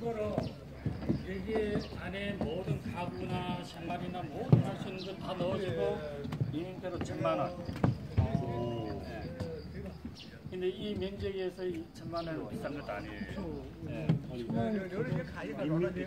그거로 여기 안에 모든 가구나 생활이나 모든 할 수 있는 거 다 넣어주고 이민대로 천만 원. 예. 근데 이 면적에서 이 천만 원은 비싼 것도 아니에요. 예. 여러 개 가위가 놀아야 돼.